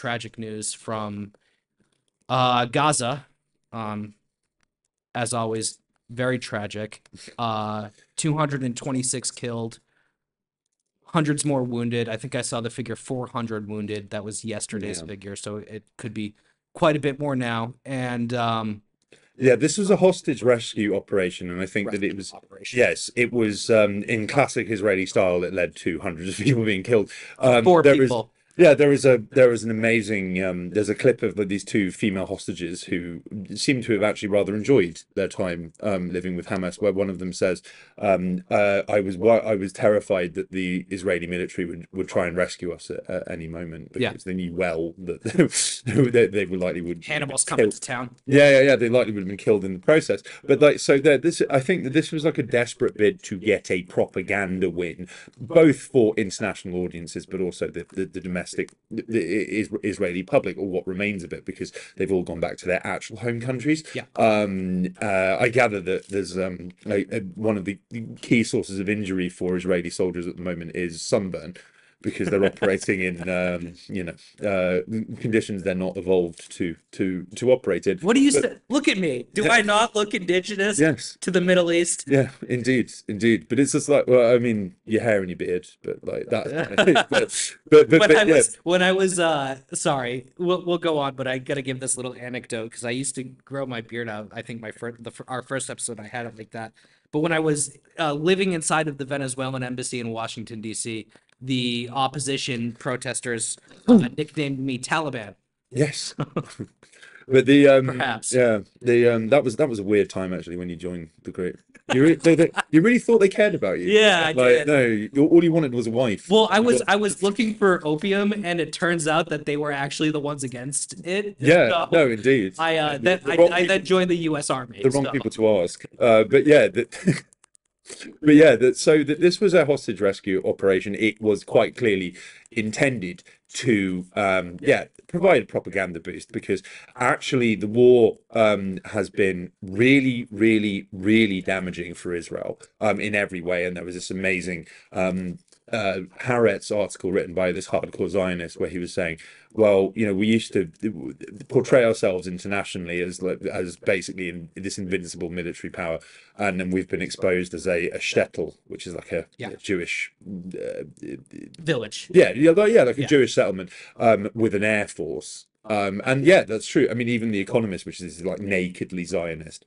tragic news from uh, Gaza. Um, as always, very tragic. Uh, 226 killed, hundreds more wounded. I think I saw the figure 400 wounded. That was yesterday's Yeah. figure, so it could be quite a bit more now. And um, Yeah, this was a hostage rescue operation, and I think that it was operation. yes, it was um, in classic Israeli style. It led to hundreds of people being killed. Um, Four people. Yeah, there is a there is an amazing um, there's a clip of these two female hostages who seem to have actually rather enjoyed their time um, living with Hamas, where one of them says, um, uh, "I was I was terrified that the Israeli military would, would try and rescue us at, at any moment because Yeah. they knew well that they, they would likely would Hannibal's coming to town. yeah, yeah, yeah. They likely would have been killed in the process. But like, so there, this, I think that this was like a desperate bid to get a propaganda win, both for international audiences, but also the the, the domestic is, Israeli public, or what remains of it, because they've all gone back to their actual home countries. Yeah. Um. Uh. I gather that there's um a, a, one of the key sources of injury for Israeli soldiers at the moment is sunburn. Because they're operating in, um, you know, uh, conditions they're not evolved to to to operate in. What do you But- say? Look at me. Do I not look indigenous Yes. to the Middle East? Yeah, indeed, indeed. But it's just like, well, I mean, your hair and your beard, but like that's but, but, but, when but I yeah, was when I was uh sorry, we'll we'll go on, but I gotta give this little anecdote because I used to grow my beard out. I think my first the our first episode I had it like that. But when I was uh, living inside of the Venezuelan embassy in Washington D.C., the opposition protesters uh, nicknamed me Taliban. yes. but the um, Perhaps. yeah, the um, that was that was a weird time actually when you joined the group. You really, they, they, you really thought they cared about you. Yeah, I like did. no, you, all you wanted was a wife. Well, I was I was looking for opium, and it turns out that they were actually the ones against it. yeah, So no, indeed. I uh, The- then the I, I then joined the U.S. Army. the wrong so- people to ask. Uh, but yeah, that, but yeah, that so that this was a hostage rescue operation. It was quite clearly intended to, um, yeah, provide a propaganda boost because actually the war um, has been really, really, really damaging for Israel um, in every way. And there was this amazing. Um, uh, Haaretz article written by this hardcore Zionist where he was saying, well, you know, we used to portray ourselves internationally as like, as basically in, this invincible military power, and then we've been exposed as a, a shtetl, which is like a, Yeah. a Jewish, uh, Village. yeah, yeah, like, yeah, like a Yeah. Jewish settlement um, with an air force. Um, and yeah, that's true. I mean, even the Economist, which is like nakedly Zionist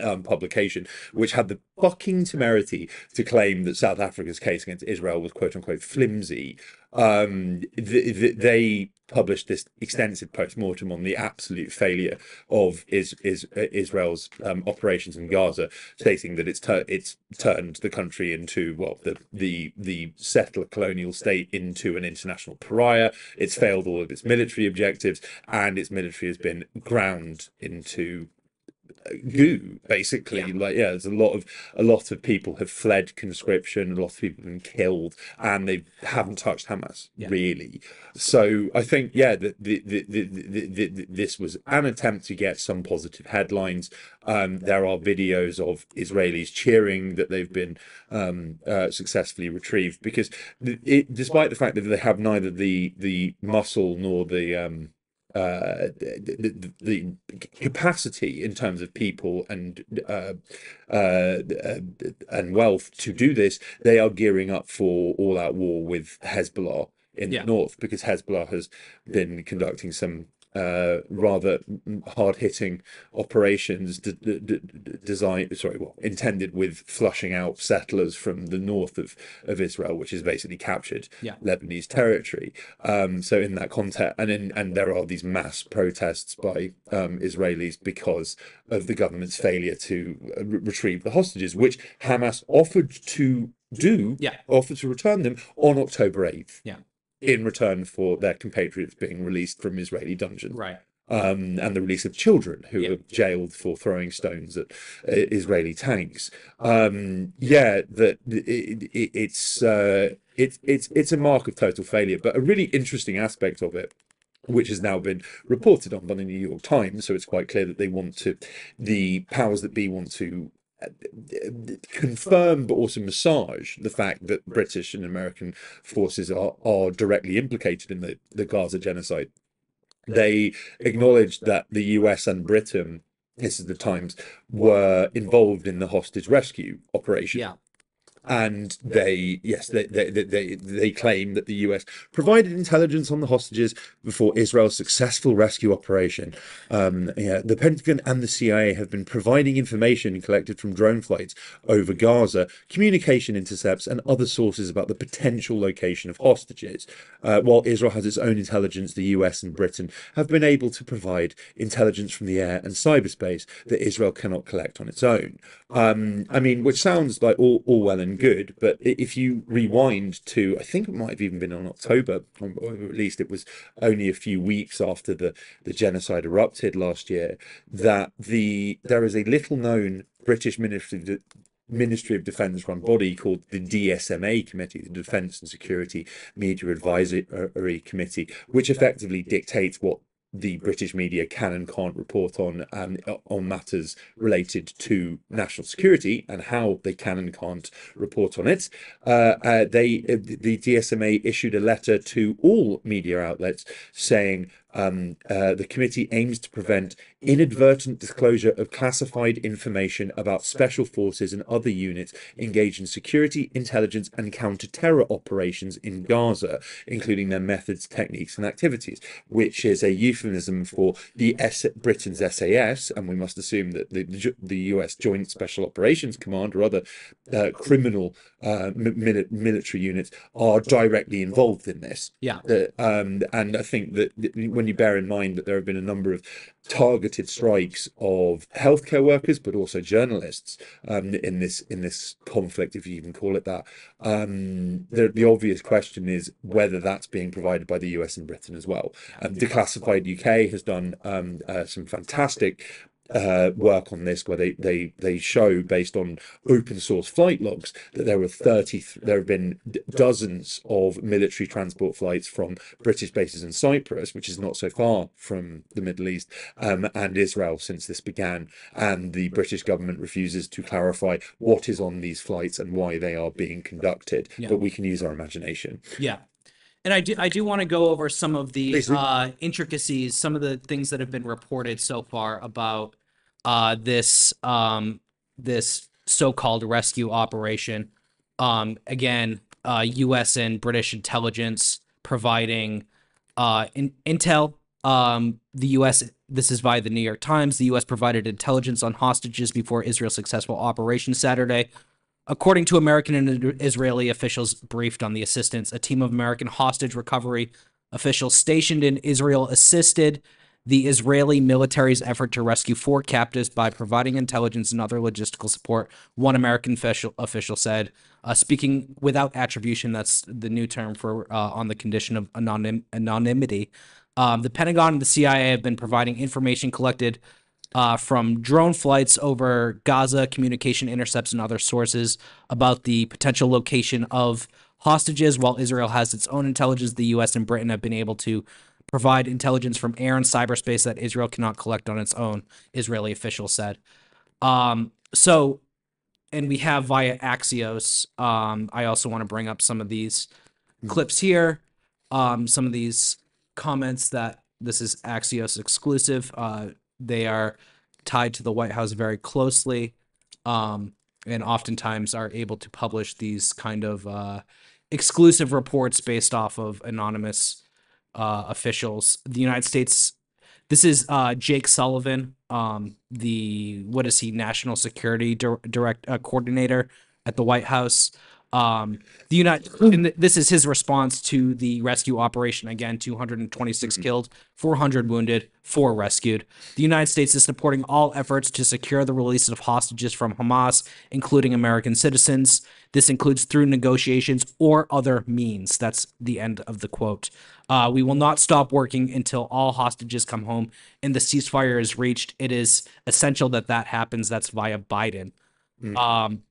um, publication, which had the fucking temerity to claim that South Africa's case against Israel was quote unquote flimsy. Um, th- th- they published this extensive post-mortem on the absolute failure of is, is, Israel's um, operations in Gaza, stating that it's tur- it's turned the country into well the the the settler colonial state into an international pariah. It's failed all of its military objectives, and its military has been ground into goo basically Yeah. like yeah there's a lot of a lot of people have fled conscription a lot of people have been killed and they haven't touched hamas Yeah. really so i think yeah that the, the, the, the, the, the, this was an attempt to get some positive headlines um there are videos of israelis cheering that they've been um uh, successfully retrieved because it, despite the fact that they have neither the the muscle nor the um uh, the, the, capacity in terms of people and uh, uh, uh, and wealth to do this, they are gearing up for all-out war with Hezbollah in Yeah. the north because Hezbollah has been conducting some uh, rather hard-hitting operations d- d- d- d- designed, sorry, well, intended with flushing out settlers from the north of, of Israel, which is basically captured Yeah. Lebanese territory. Um, so in that context, and in, and there are these mass protests by um, Israelis because of the government's failure to uh, re- retrieve the hostages, which Hamas offered to do, Yeah. offered to return them on October eighth. Yeah. In return for their compatriots being released from Israeli dungeons Right. um, and the release of children who Yeah. were jailed for throwing stones at uh, Israeli tanks. Um, yeah, that it, it, it's uh, it's it's it's a mark of total failure. But a really interesting aspect of it. Which has now been reported on by the New York Times, so it's quite clear that they want to, the powers that be want to confirm but also massage the fact that British and American forces are are directly implicated in the, the Gaza genocide they acknowledged that the US and Britain, this is the Times, were involved in the hostage rescue operation. Yeah. And they, yes, they, they, they, they, claim that the US provided intelligence on the hostages before Israel's successful rescue operation. Um, yeah, the Pentagon and the CIA have been providing information collected from drone flights over Gaza, communication intercepts, and other sources about the potential location of hostages. Uh, while Israel has its own intelligence, the US and Britain have been able to provide intelligence from the air and cyberspace that Israel cannot collect on its own. Um, I mean, which sounds like all, all well and good, but if you rewind to, I think it might have even been in October, or at least it was only a few weeks after the, the genocide erupted last year, that the there is a little known British Ministry Ministry of Defence run body called the DSMA Committee, the Defence and Security Media Advisory uh, Committee, which effectively dictates what the British media can and can't report on um, on matters related to national security and how they can and can't report on it. Uh, uh, they uh, the DSMA issued a letter to all media outlets saying um, uh, the committee aims to prevent inadvertent disclosure of classified information about special forces and other units engaged in security, intelligence, and counter-terror operations in Gaza, including their methods, techniques, and activities, which is a euphemism for the S- Britain's SAS, and we must assume that the the US Joint Special Operations Command or other uh, criminal uh, mi- mili- military units are directly involved in this. Yeah. Um, and I think that th- when you bear in mind that there have been a number of targeted strikes of healthcare workers, but also journalists um, in this in this conflict, if you even call it that, um, the the obvious question is whether that's being provided by the US and Britain as well. Um, Declassified UK has done um, uh, some fantastic uh, work on this where they, they they show based on open source flight logs that there were 30 there have been dozens of military transport flights from British bases in Cyprus which is not so far from the Middle East um, and Israel since this began and the British government refuses to clarify what is on these flights and why they are being conducted Yeah. but we can use our imagination Yeah. And I do I do want to go over some of the Please do. uh, intricacies, some of the things that have been reported so far about uh, this um, this so-called rescue operation. Um, again, uh, U.S. and British intelligence providing uh, in, intel. Um, the U.S. This is via the New York Times. The U.S. provided intelligence on hostages before Israel's successful operation Saturday. According to American and Israeli officials briefed on the assistance, a team of American hostage recovery officials stationed in Israel assisted the Israeli military's effort to rescue four captives by providing intelligence and other logistical support. One American official official said, uh, speaking without attribution. That's the new term for uh, on the condition of anonym anonymity. Um, the Pentagon and the CIA have been providing information collected uh, from drone flights over Gaza, communication intercepts, and other sources about the potential location of hostages. While Israel has its own intelligence, the U.S. and Britain have been able to provide intelligence from air and cyberspace that Israel cannot collect on its own, Israeli officials said. Um, so, and we have via Axios. Um, I also want to bring up some of these clips here, um, some of these comments that this is Axios exclusive. Uh, they are tied to the White House very closely, um, and oftentimes are able to publish these kind of uh, exclusive reports based off of anonymous uh, officials. The United States. This is uh, Jake Sullivan, um, the what is he, National Security Dir- Direct uh, Coordinator at the White House. Um, the United, and this is his response to the rescue operation. Again, 226 killed, 400 wounded, four rescued. The United States is supporting all efforts to secure the release of hostages from Hamas, including American citizens. This includes through negotiations or other means. That's the end of the quote. Uh, we will not stop working until all hostages come home and the ceasefire is reached. It is essential that that happens. That's via Biden. Um,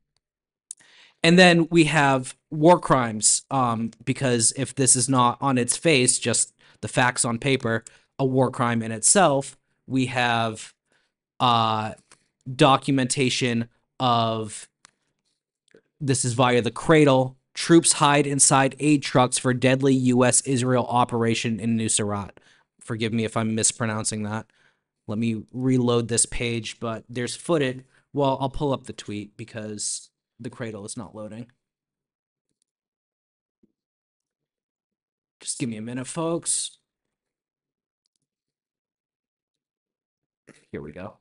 and then we have war crimes, um, because if this is not on its face, just the facts on paper, a war crime in itself, we have uh, documentation of this is via the cradle. Troops hide inside aid trucks for deadly U.S. Israel operation in Nusrat. forgive me if I'm mispronouncing that. Let me reload this page, but there's footage. Well, I'll pull up the tweet because the cradle is not loading. Just give me a minute, folks. Here we go.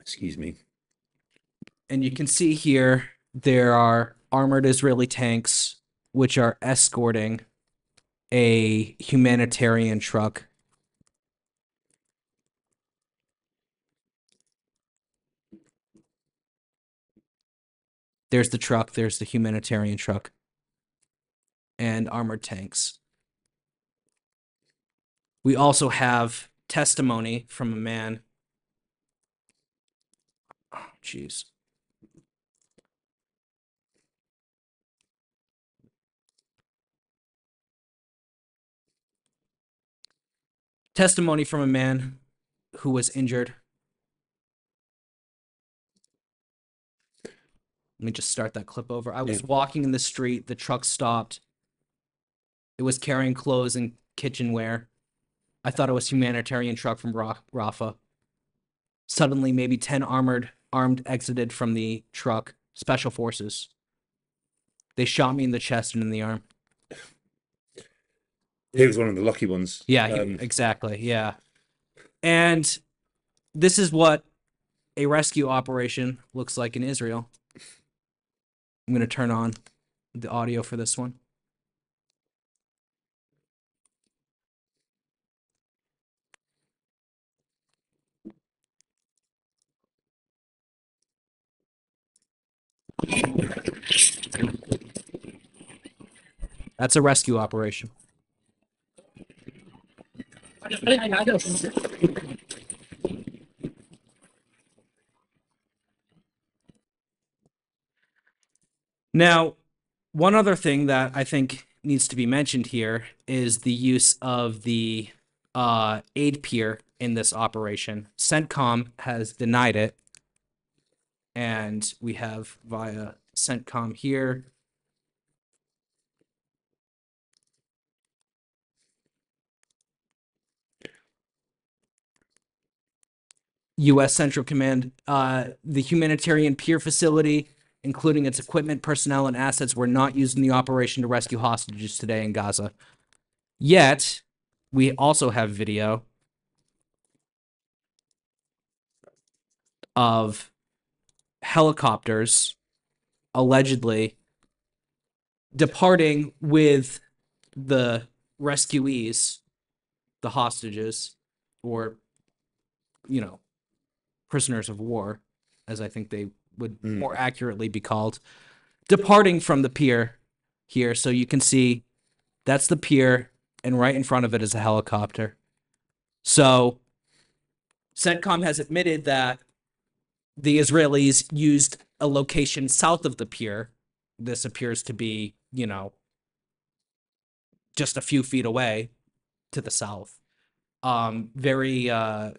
Excuse me. And you can see here there are armored Israeli tanks which are escorting a humanitarian truck. There's the truck, there's the humanitarian truck, and armored tanks. We also have testimony from a man. Oh, jeez. testimony from a man who was injured. Let me just start that clip over. I was Yeah. walking in the street, the truck stopped. It was carrying clothes and kitchenware. I thought it was humanitarian truck from Ra- Rafah. Suddenly, maybe 10 armored armed exited from the truck, special forces. They shot me in the chest and in the arm. He was one of the lucky ones. Yeah, he- Um, exactly. Yeah. And this is what a rescue operation looks like in Israel. I'm going to turn on the audio for this one. That's a rescue operation. Now, one other thing that I think needs to be mentioned here is the use of the uh, aid pier in this operation. CENTCOM has denied it, and we have via CENTCOM here. U.S. Central Command, uh, the humanitarian pier facility, including its equipment, personnel, and assets, were not used in the operation to rescue hostages today in Gaza. Yet, we also have video of helicopters allegedly departing with the rescuees, the hostages, or, you know, prisoners of war, as I think they would Mm. more accurately be called, departing from the pier here. So you can see that's the pier, and right in front of it is a helicopter. So CENTCOM has admitted that the Israelis used a location south of the pier. This appears to be, you know, just a few feet away to the south. Um, very, uh,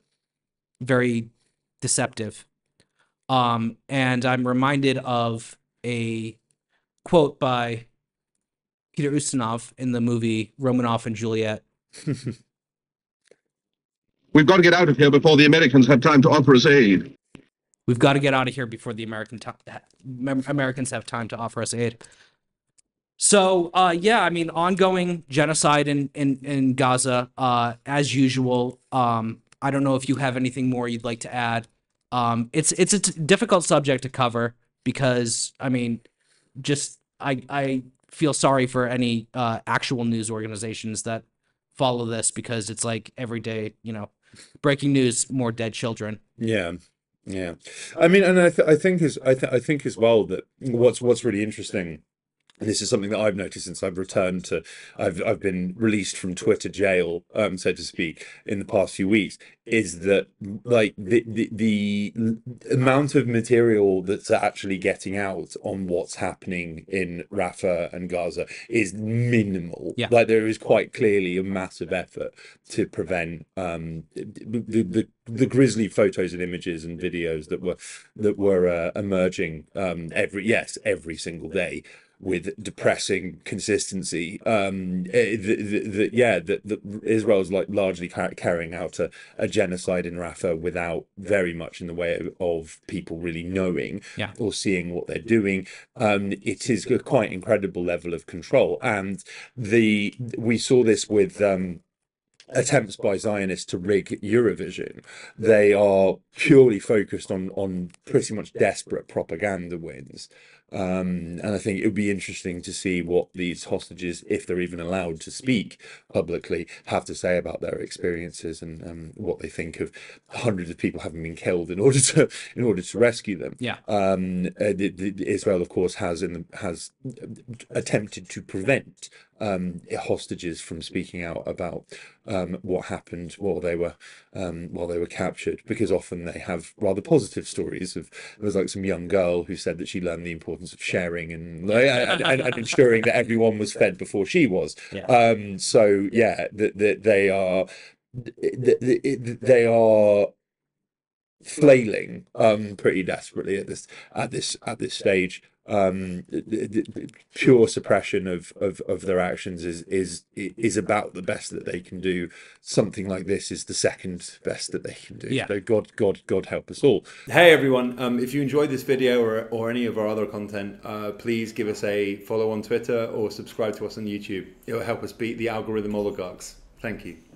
very deceptive. Um, and I'm reminded of a quote by Peter Ustinov in the movie Romanoff and Juliet. We've got to get out of here before the Americans have time to offer us aid. We've got to get out of here before the American to- Americans have time to offer us aid. So, uh, yeah, I mean, ongoing genocide in in, in Gaza, uh, as usual. Um, I don't know if you have anything more you'd like to add. Um, it's it's a difficult subject to cover because I mean, just I I feel sorry for any uh, actual news organizations that follow this because it's like every day, you know, breaking news, more dead children. Yeah, yeah. I mean, and I, th- I think as I, th- I think as well that what's what's really interesting. And this is something that I've noticed since I've returned to, I've I've been released from Twitter jail, um, so to speak, in the past few weeks. Is that like the the, the amount of material that's actually getting out on what's happening in Rafah and Gaza is minimal. Yeah. Like there is quite clearly a massive effort to prevent um, the, the the grisly photos and images and videos that were that were uh, emerging um, every yes every single day with depressing consistency. Um, that yeah, that, Israel's like largely carrying out a, a genocide in Rafah without very much in the way of, of people really knowing Yeah. or seeing what they're doing. Um, it is a quite incredible level of control, and the we saw this with. Um, attempts by Zionists to rig Eurovision. They are purely focused on on pretty much desperate propaganda wins. Um, and I think it would be interesting to see what these hostages, if they're even allowed to speak publicly, have to say about their experiences and um, what they think of hundreds of people having been killed in order to in order to rescue them. Yeah. Um, uh, the, the, Israel, of course, has in the, has attempted to prevent um, hostages from speaking out about um, what happened while they were um, while they were captured, because often they have rather positive stories of there was like some young girl who said that she learned the importance of sharing and and, and, and ensuring that everyone was fed before she was. Yeah. Um, so yeah, that that they are they are flailing um pretty desperately at this at this at this stage um the, the, the pure suppression of, of of their actions is is is about the best that they can do something like this is the second best that they can do Yeah. so god god god help us all Hey everyone, um, if you enjoyed this video or, or any of our other content, uh, please give us a follow on Twitter or subscribe to us on YouTube. It will help us beat the algorithm oligarchs. Thank you.